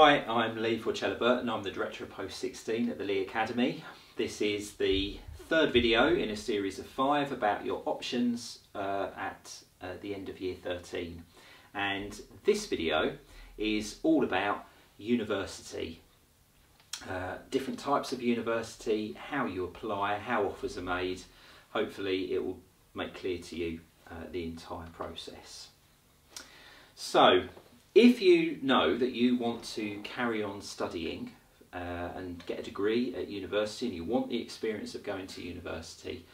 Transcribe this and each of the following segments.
Hi, I'm Lee Forcella Burton. I'm the Director of Post 16 at the Leigh Academy. This is the third video in a series of five about your options uh, at uh, the end of year 13. And this video is all about university. Uh, different types of university, how you apply, how offers are made. Hopefully it will make clear to you uh, the entire process. So, if you know that you want to carry on studying uh, and get a degree at university and you want the experience of going to university,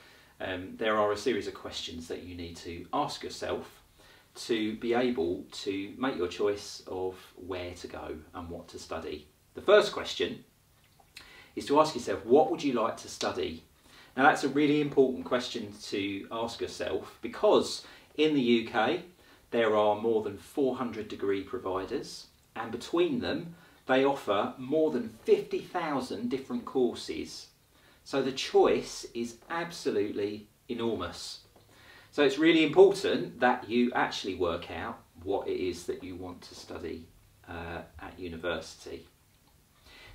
um, there are a series of questions that you need to ask yourself to be able to make your choice of where to go and what to study. The first question is to ask yourself, what would you like to study? Now that's a really important question to ask yourself because in the UK there are more than 400 degree providers and between them they offer more than 50,000 different courses. So the choice is absolutely enormous. So it's really important that you actually work out what it is that you want to study uh, at university.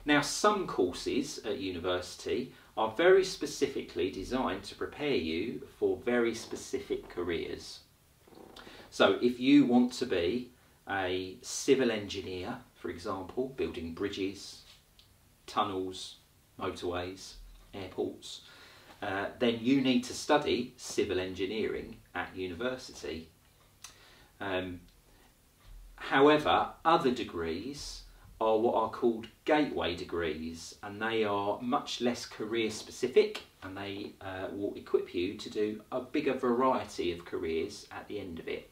Now some courses at university are very specifically designed to prepare you for very specific careers. So if you want to be a civil engineer, for example, building bridges, tunnels, motorways, airports, uh, then you need to study civil engineering at university. Um, however, other degrees are what are called gateway degrees and they are much less career specific and they uh, will equip you to do a bigger variety of careers at the end of it.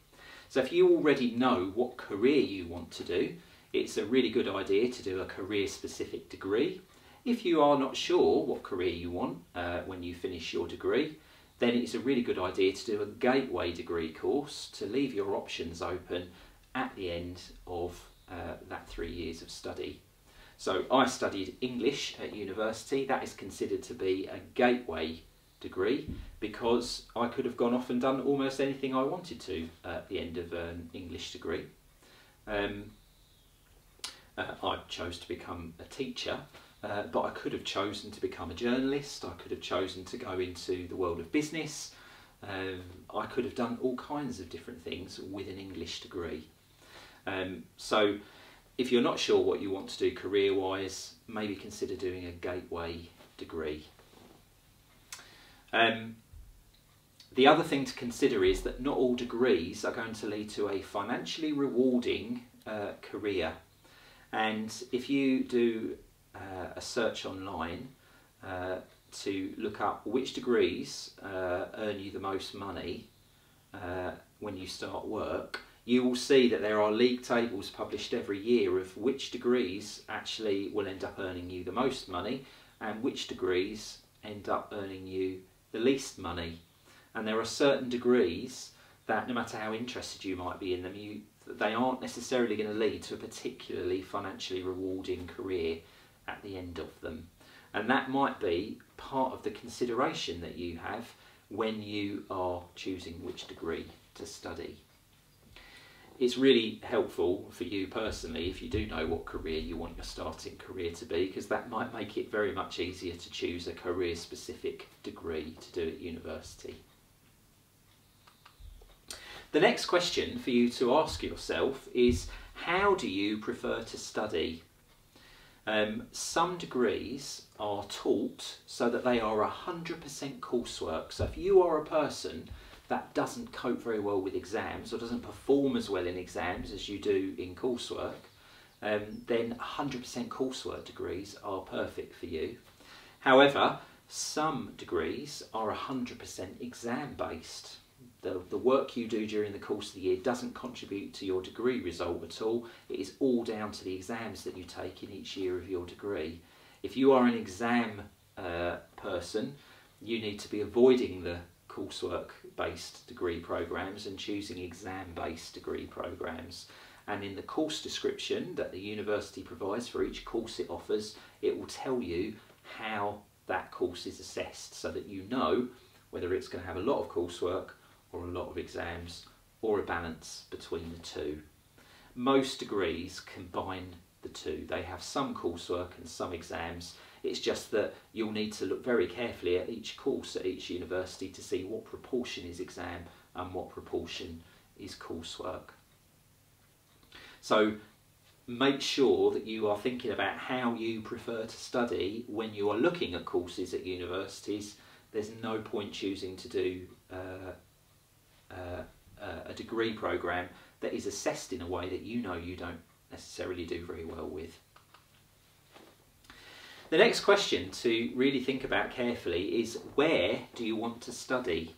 So if you already know what career you want to do, it's a really good idea to do a career specific degree. If you are not sure what career you want uh, when you finish your degree, then it's a really good idea to do a gateway degree course to leave your options open at the end of uh, that three years of study. So I studied English at university. That is considered to be a gateway degree because I could have gone off and done almost anything I wanted to at the end of an English degree. Um, uh, I chose to become a teacher, uh, but I could have chosen to become a journalist, I could have chosen to go into the world of business, um, I could have done all kinds of different things with an English degree. Um, so if you're not sure what you want to do career wise, maybe consider doing a gateway degree. Um, the other thing to consider is that not all degrees are going to lead to a financially rewarding uh, career. And if you do uh, a search online uh, to look up which degrees uh, earn you the most money uh, when you start work, you will see that there are league tables published every year of which degrees actually will end up earning you the most money and which degrees end up earning you the least money. And there are certain degrees that no matter how interested you might be in them, you, they aren't necessarily going to lead to a particularly financially rewarding career at the end of them. And that might be part of the consideration that you have when you are choosing which degree to study it's really helpful for you personally if you do know what career you want your starting career to be because that might make it very much easier to choose a career specific degree to do at university. The next question for you to ask yourself is how do you prefer to study? Um, some degrees are taught so that they are 100% coursework. So if you are a person that doesn't cope very well with exams or doesn't perform as well in exams as you do in coursework, um, then 100% coursework degrees are perfect for you. However, some degrees are 100% exam based. The, the work you do during the course of the year doesn't contribute to your degree result at all. It is all down to the exams that you take in each year of your degree. If you are an exam uh, person, you need to be avoiding the coursework based degree programs and choosing exam based degree programs. And in the course description that the university provides for each course it offers, it will tell you how that course is assessed so that you know whether it's going to have a lot of coursework or a lot of exams or a balance between the two. Most degrees combine the two. They have some coursework and some exams. It's just that you'll need to look very carefully at each course at each university to see what proportion is exam and what proportion is coursework. So make sure that you are thinking about how you prefer to study when you are looking at courses at universities. There's no point choosing to do uh, uh, uh, a degree program that is assessed in a way that you know you don't necessarily do very well with. The next question to really think about carefully is where do you want to study?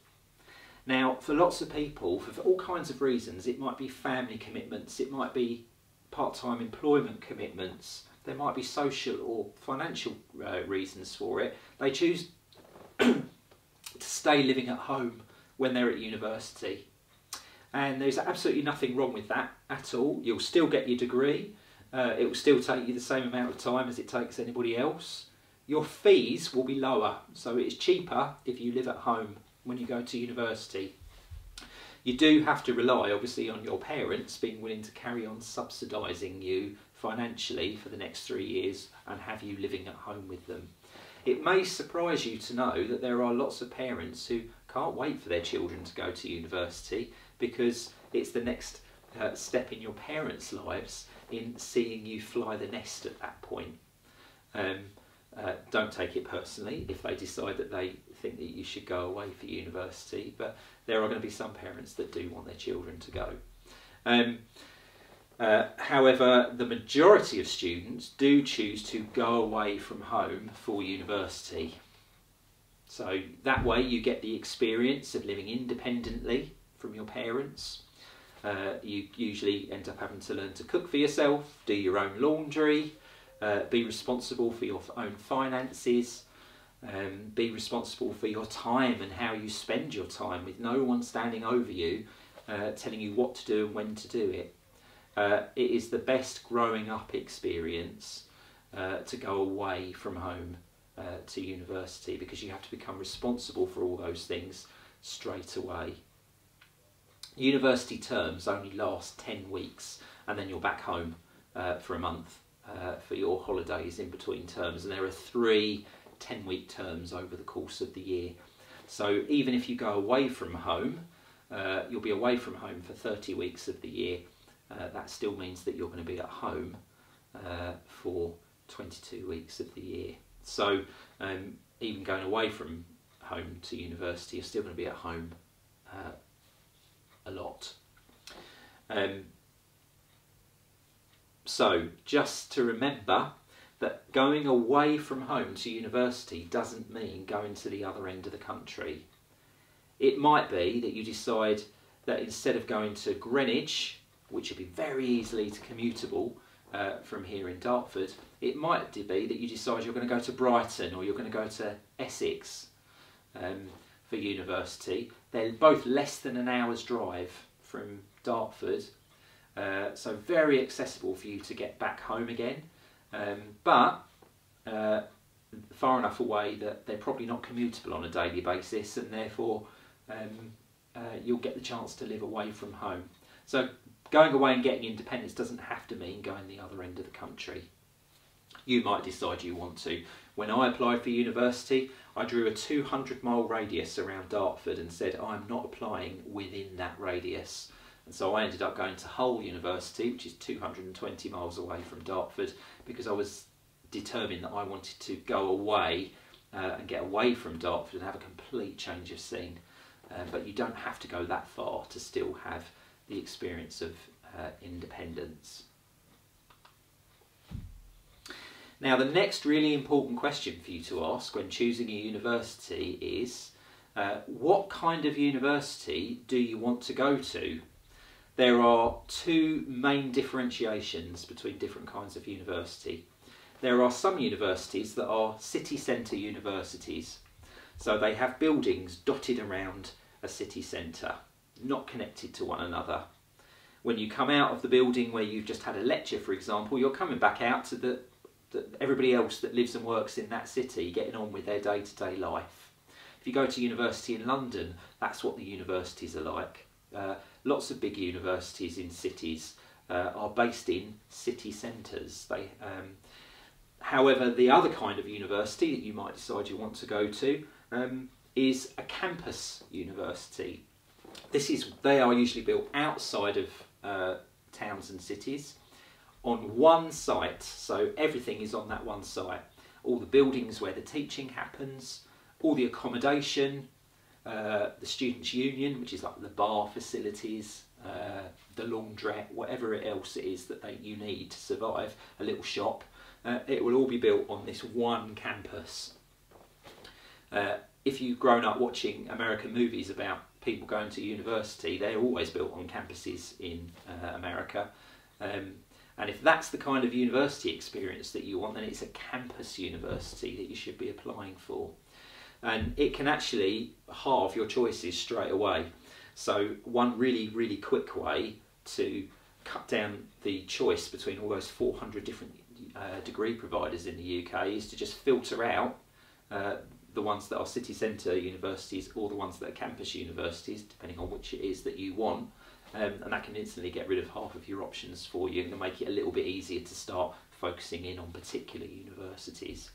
Now, for lots of people, for all kinds of reasons, it might be family commitments, it might be part-time employment commitments, there might be social or financial uh, reasons for it. They choose to stay living at home when they're at university. And there's absolutely nothing wrong with that at all. You'll still get your degree. Uh, it will still take you the same amount of time as it takes anybody else. Your fees will be lower, so it's cheaper if you live at home when you go to university. You do have to rely, obviously, on your parents being willing to carry on subsidising you financially for the next three years and have you living at home with them. It may surprise you to know that there are lots of parents who can't wait for their children to go to university because it's the next uh, step in your parents' lives in seeing you fly the nest at that point. Um, uh, don't take it personally if they decide that they think that you should go away for university, but there are going to be some parents that do want their children to go. Um, uh, however, the majority of students do choose to go away from home for university. So that way you get the experience of living independently from your parents. Uh, you usually end up having to learn to cook for yourself, do your own laundry, uh, be responsible for your own finances, um, be responsible for your time and how you spend your time with no one standing over you uh, telling you what to do and when to do it. Uh, it is the best growing up experience uh, to go away from home uh, to university because you have to become responsible for all those things straight away. University terms only last 10 weeks and then you're back home uh, for a month uh, for your holidays in between terms and there are three 10 week terms over the course of the year. So even if you go away from home, uh, you'll be away from home for 30 weeks of the year. Uh, that still means that you're going to be at home uh, for 22 weeks of the year. So um, even going away from home to university, you're still going to be at home uh, a lot. Um, so just to remember that going away from home to university doesn't mean going to the other end of the country. It might be that you decide that instead of going to Greenwich, which would be very easily commutable uh, from here in Dartford, it might be that you decide you're going to go to Brighton or you're going to go to Essex um, for university. They're both less than an hour's drive from Dartford, uh, so very accessible for you to get back home again um, but uh, far enough away that they're probably not commutable on a daily basis and therefore um, uh, you'll get the chance to live away from home. So going away and getting independence doesn't have to mean going the other end of the country. You might decide you want to. When I applied for university, I drew a 200 mile radius around Dartford and said I'm not applying within that radius. And so I ended up going to Hull University, which is 220 miles away from Dartford, because I was determined that I wanted to go away uh, and get away from Dartford and have a complete change of scene. Uh, but you don't have to go that far to still have the experience of uh, independence. Now, the next really important question for you to ask when choosing a university is uh, what kind of university do you want to go to? there are two main differentiations between different kinds of university. There are some universities that are city centre universities, so they have buildings dotted around a city centre, not connected to one another. When you come out of the building where you've just had a lecture, for example, you're coming back out to the, the everybody else that lives and works in that city, getting on with their day-to-day -day life. If you go to university in London, that's what the universities are like. Uh, lots of big universities in cities uh, are based in city centres. They, um, however, the other kind of university that you might decide you want to go to um, is a campus university. This is they are usually built outside of uh, towns and cities on one site, so everything is on that one site. All the buildings where the teaching happens, all the accommodation, uh, the students' union, which is like the bar facilities, uh, the laundrette, whatever else it is that they, you need to survive, a little shop. Uh, it will all be built on this one campus. Uh, if you've grown up watching American movies about people going to university, they're always built on campuses in uh, America. Um, and if that's the kind of university experience that you want, then it's a campus university that you should be applying for. And it can actually halve your choices straight away. So, one really, really quick way to cut down the choice between all those 400 different uh, degree providers in the UK is to just filter out uh, the ones that are city centre universities or the ones that are campus universities, depending on which it is that you want, um, and that can instantly get rid of half of your options for you and make it a little bit easier to start focusing in on particular universities.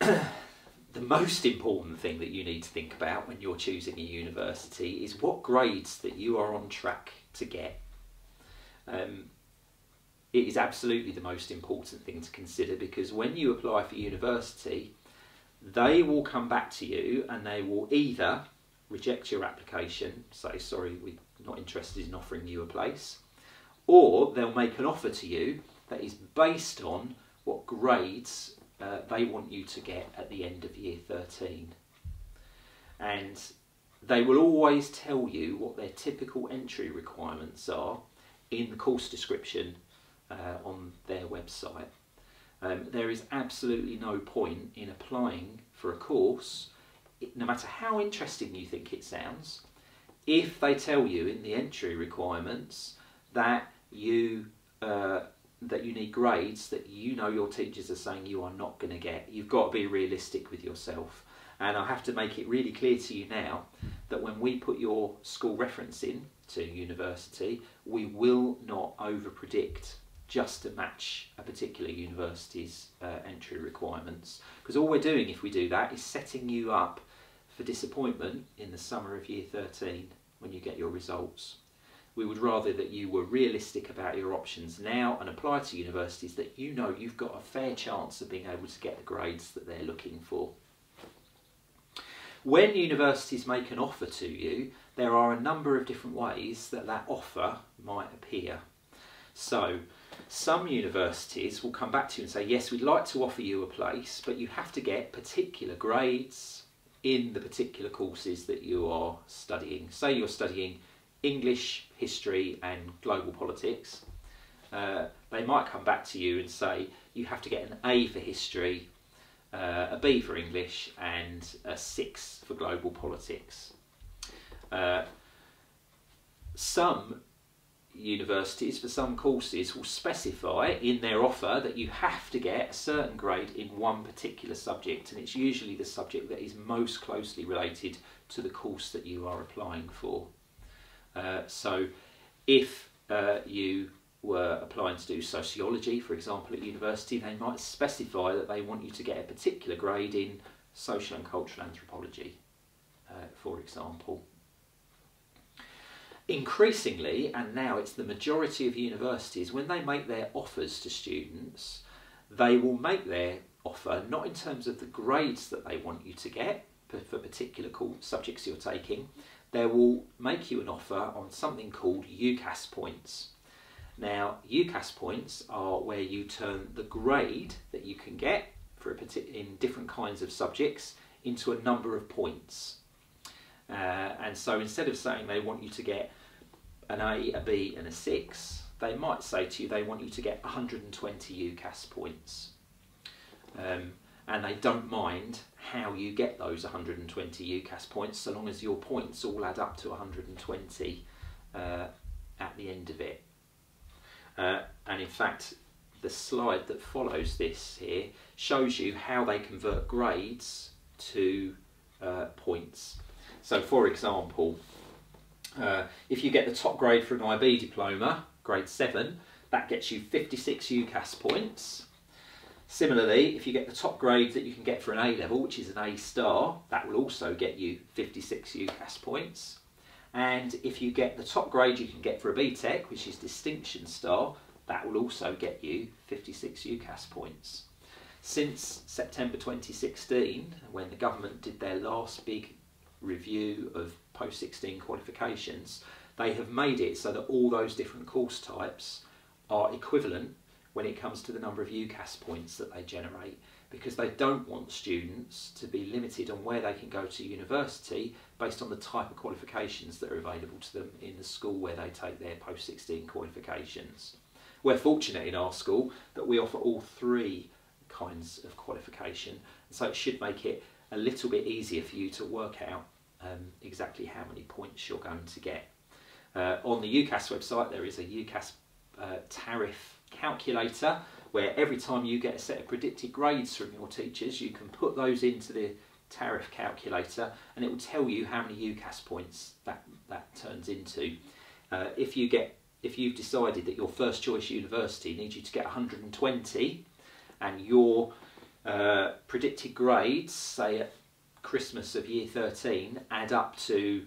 the most important thing that you need to think about when you're choosing a university is what grades that you are on track to get. Um, it is absolutely the most important thing to consider because when you apply for university, they will come back to you and they will either reject your application, say, sorry, we're not interested in offering you a place, or they'll make an offer to you that is based on what grades uh, they want you to get at the end of year 13. And they will always tell you what their typical entry requirements are in the course description uh, on their website. Um, there is absolutely no point in applying for a course no matter how interesting you think it sounds, if they tell you in the entry requirements that you uh, that you need grades that you know your teachers are saying you are not going to get, you've got to be realistic with yourself. And I have to make it really clear to you now that when we put your school reference in to university, we will not over predict just to match a particular university's uh, entry requirements. Because all we're doing if we do that is setting you up for disappointment in the summer of year 13 when you get your results. We would rather that you were realistic about your options now and apply to universities that you know you've got a fair chance of being able to get the grades that they're looking for. When universities make an offer to you, there are a number of different ways that that offer might appear. So, some universities will come back to you and say, yes, we'd like to offer you a place, but you have to get particular grades, in the particular courses that you are studying. Say you're studying English, history, and global politics. Uh, they might come back to you and say you have to get an A for history, uh, a B for English, and a 6 for global politics. Uh, some universities for some courses will specify in their offer that you have to get a certain grade in one particular subject and it's usually the subject that is most closely related to the course that you are applying for. Uh, so if uh, you were applying to do sociology, for example, at university, they might specify that they want you to get a particular grade in social and cultural anthropology, uh, for example increasingly, and now it's the majority of universities, when they make their offers to students, they will make their offer not in terms of the grades that they want you to get for particular subjects you're taking, they will make you an offer on something called UCAS points. Now, UCAS points are where you turn the grade that you can get for a in different kinds of subjects into a number of points. Uh, and so instead of saying they want you to get an A, a B, and a 6, they might say to you they want you to get 120 UCAS points. Um, and they don't mind how you get those 120 UCAS points so long as your points all add up to 120 uh, at the end of it. Uh, and in fact, the slide that follows this here shows you how they convert grades to uh, points. So for example, Uh, if you get the top grade for an IB diploma, grade 7, that gets you 56 UCAS points. Similarly, if you get the top grade that you can get for an A level, which is an A star, that will also get you 56 UCAS points. And if you get the top grade you can get for a BTEC, which is distinction star, that will also get you 56 UCAS points. Since September 2016, when the government did their last big review of post 16 qualifications, they have made it so that all those different course types are equivalent when it comes to the number of UCAS points that they generate because they don't want students to be limited on where they can go to university based on the type of qualifications that are available to them in the school where they take their post 16 qualifications. We're fortunate in our school that we offer all three kinds of qualification, so it should make it a little bit easier for you to work out um, exactly how many points you're going to get. Uh, on the UCAS website, there is a UCAS uh, tariff calculator where every time you get a set of predicted grades from your teachers, you can put those into the tariff calculator and it will tell you how many UCAS points that, that turns into. Uh, if you get if you've decided that your first choice university needs you to get 120 and your uh, predicted grades, say at Christmas of year 13, add up to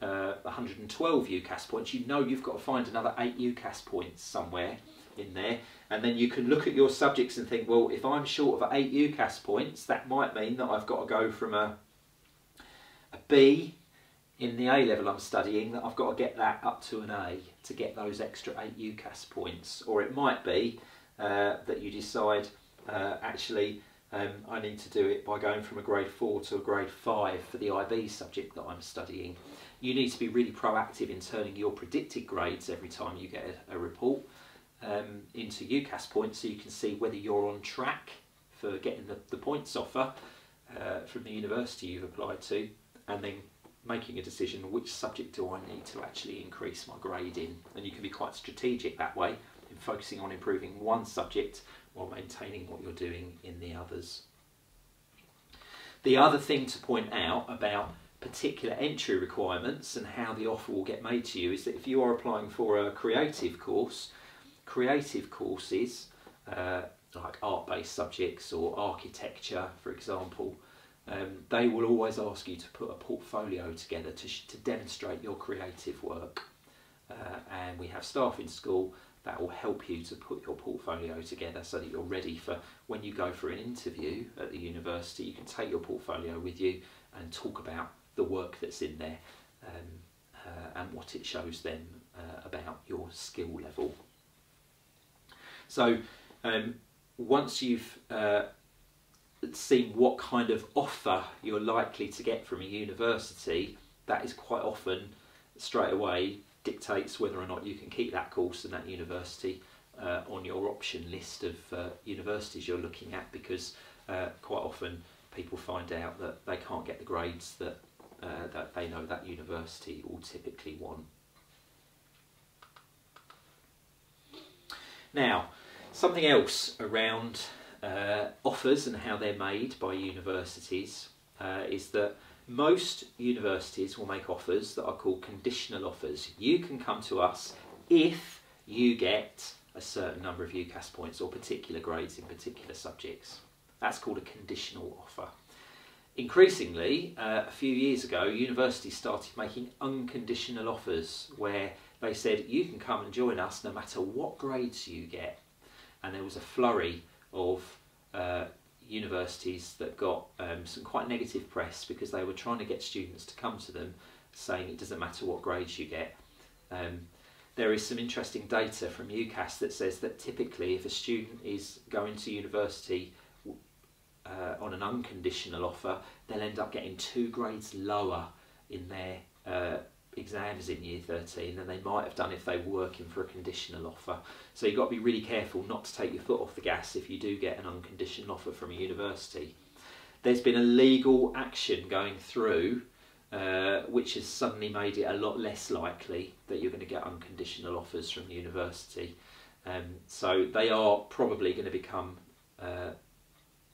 uh, 112 UCAS points, you know you've got to find another 8 UCAS points somewhere in there. And then you can look at your subjects and think, well, if I'm short of 8 UCAS points, that might mean that I've got to go from a, a B in the A level I'm studying, that I've got to get that up to an A to get those extra 8 UCAS points. Or it might be uh, that you decide, uh, actually, um, I need to do it by going from a grade 4 to a grade 5 for the IB subject that I'm studying. You need to be really proactive in turning your predicted grades every time you get a, a report um, into UCAS points so you can see whether you're on track for getting the, the points offer uh, from the university you've applied to and then making a decision which subject do I need to actually increase my grade in and you can be quite strategic that way in focusing on improving one subject while maintaining what you're doing in the others. The other thing to point out about particular entry requirements and how the offer will get made to you is that if you are applying for a creative course, creative courses uh, like art-based subjects or architecture, for example, um, they will always ask you to put a portfolio together to, to demonstrate your creative work. Uh, and we have staff in school that will help you to put your portfolio together so that you're ready for when you go for an interview at the university. You can take your portfolio with you and talk about the work that's in there um, uh, and what it shows them uh, about your skill level. So um, once you've uh, seen what kind of offer you're likely to get from a university, that is quite often straight away dictates whether or not you can keep that course and that university uh, on your option list of uh, universities you're looking at because uh, quite often people find out that they can't get the grades that uh, that they know that university will typically want. Now, something else around uh, offers and how they're made by universities uh, is that most universities will make offers that are called conditional offers. You can come to us if you get a certain number of UCAS points or particular grades in particular subjects. That's called a conditional offer. Increasingly, uh, a few years ago, universities started making unconditional offers where they said you can come and join us no matter what grades you get. And there was a flurry of uh, universities that got um, some quite negative press because they were trying to get students to come to them saying it doesn't matter what grades you get. Um, there is some interesting data from UCAS that says that typically if a student is going to university uh, on an unconditional offer, they'll end up getting two grades lower in their uh, exams in year 13 than they might have done if they were working for a conditional offer. So you've got to be really careful not to take your foot off the gas if you do get an unconditional offer from a university. There's been a legal action going through uh, which has suddenly made it a lot less likely that you're going to get unconditional offers from the university. Um, so they are probably going to become uh,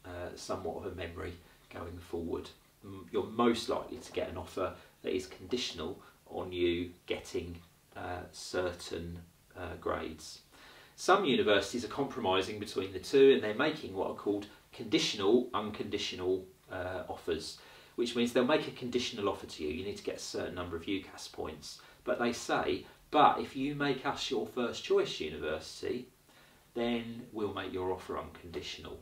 uh, somewhat of a memory going forward. You're most likely to get an offer that is conditional on you getting uh, certain uh, grades. Some universities are compromising between the two and they're making what are called conditional, unconditional uh, offers, which means they'll make a conditional offer to you. You need to get a certain number of UCAS points. But they say, but if you make us your first choice university, then we'll make your offer unconditional.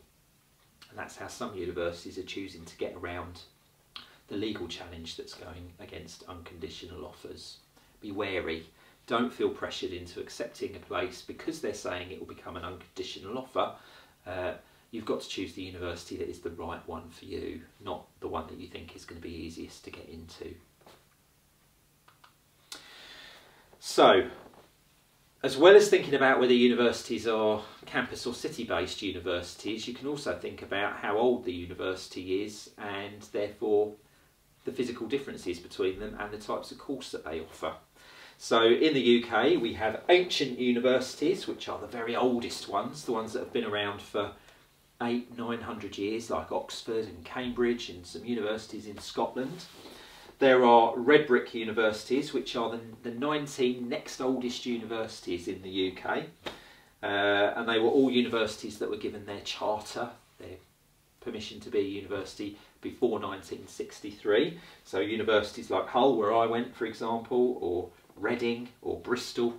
And that's how some universities are choosing to get around the legal challenge that's going against unconditional offers. Be wary. Don't feel pressured into accepting a place because they're saying it will become an unconditional offer. Uh, you've got to choose the university that is the right one for you, not the one that you think is going to be easiest to get into. So, as well as thinking about whether universities are campus or city based universities, you can also think about how old the university is and therefore the physical differences between them and the types of course that they offer. So in the UK we have ancient universities, which are the very oldest ones, the ones that have been around for eight, nine hundred years, like Oxford and Cambridge and some universities in Scotland. There are red brick universities, which are the, the 19 next oldest universities in the UK. Uh, and they were all universities that were given their charter, their permission to be a university before 1963. So universities like Hull, where I went, for example, or Reading or Bristol.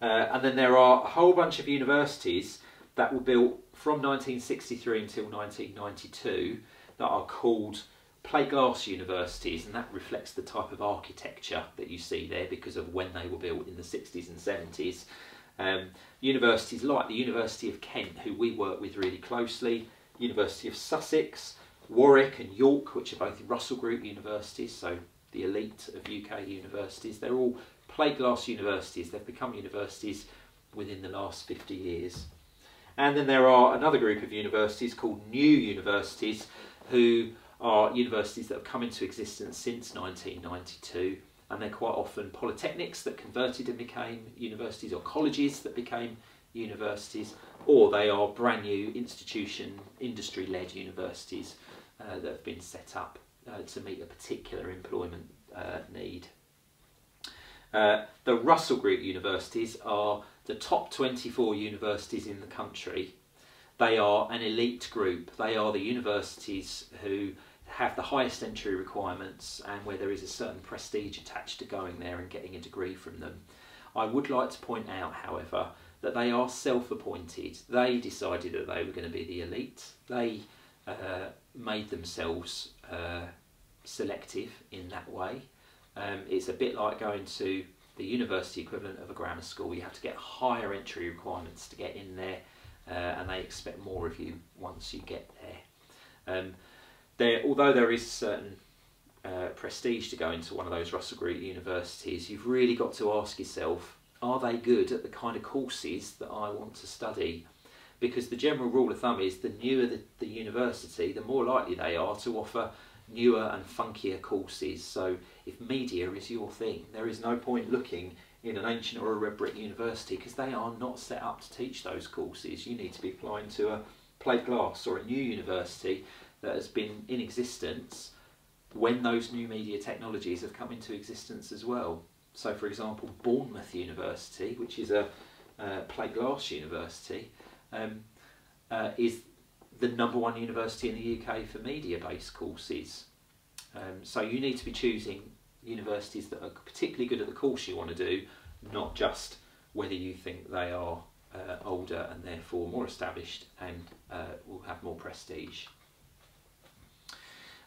Uh, and then there are a whole bunch of universities that were built from 1963 until 1992 that are called plate glass universities, and that reflects the type of architecture that you see there because of when they were built in the 60s and 70s. Um, universities like the University of Kent, who we work with really closely, University of Sussex, Warwick and York, which are both Russell Group universities, so the elite of UK universities, they're all plate glass universities. They've become universities within the last 50 years. And then there are another group of universities called new universities who are universities that have come into existence since 1992 and they're quite often polytechnics that converted and became universities or colleges that became universities or they are brand new institution industry led universities uh, that have been set up uh, to meet a particular employment uh, need. Uh, the Russell Group universities are the top 24 universities in the country. They are an elite group. They are the universities who have the highest entry requirements and where there is a certain prestige attached to going there and getting a degree from them. I would like to point out, however, that they are self-appointed. They decided that they were going to be the elite. They uh, made themselves uh, selective in that way. Um, it's a bit like going to the university equivalent of a grammar school. You have to get higher entry requirements to get in there, uh, and they expect more of you once you get there. Um, there, although there is certain uh, prestige to go into one of those Russell Group universities, you've really got to ask yourself, are they good at the kind of courses that I want to study? Because the general rule of thumb is the newer the, the university, the more likely they are to offer newer and funkier courses. So if media is your thing, there is no point looking in an ancient or a red brick university because they are not set up to teach those courses. You need to be applying to a plate glass or a new university that has been in existence when those new media technologies have come into existence as well. So, for example, Bournemouth University, which is a uh, plate glass university, um, uh, is the number one university in the UK for media based courses. Um, so, you need to be choosing universities that are particularly good at the course you want to do, not just whether you think they are uh, older and therefore more established and uh, will have more prestige.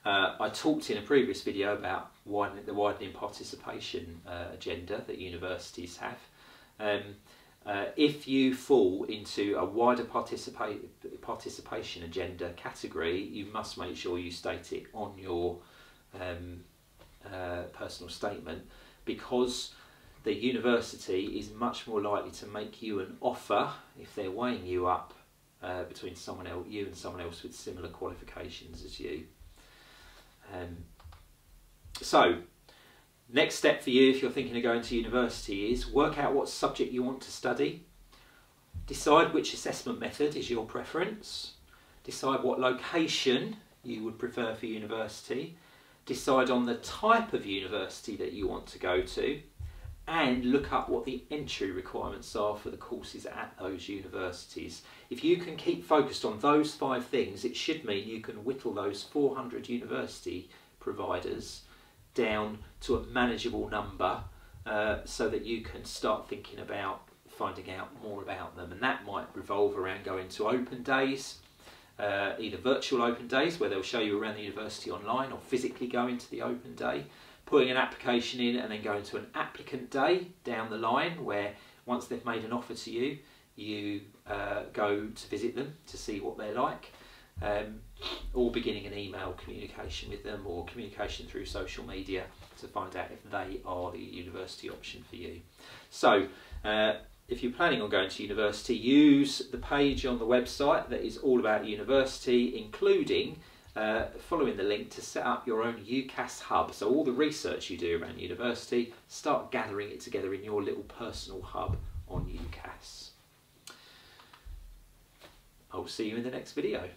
Uh, I talked in a previous video about the widening participation uh, agenda that universities have. Um, uh, if you fall into a wider participa participation agenda category, you must make sure you state it on your um, uh, personal statement because the university is much more likely to make you an offer if they're weighing you up uh, between someone else, you and someone else with similar qualifications as you. Um, so, next step for you if you're thinking of going to university is work out what subject you want to study, decide which assessment method is your preference, decide what location you would prefer for university, decide on the type of university that you want to go to, and look up what the entry requirements are for the courses at those universities. If you can keep focused on those five things, it should mean you can whittle those 400 university providers down to a manageable number uh, so that you can start thinking about finding out more about them. And that might revolve around going to open days, uh, either virtual open days where they'll show you around the university online or physically going to the open day putting an application in and then going to an applicant day down the line where once they've made an offer to you, you uh, go to visit them to see what they're like, um, or beginning an email communication with them or communication through social media to find out if they are the university option for you. So, uh, if you're planning on going to university, use the page on the website that is all about university, including uh, following the link to set up your own UCAS hub. So all the research you do around university, start gathering it together in your little personal hub on UCAS. I'll see you in the next video.